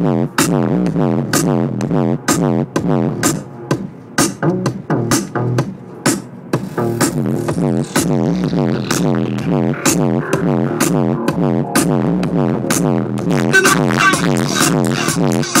Mm-hmm. Bass.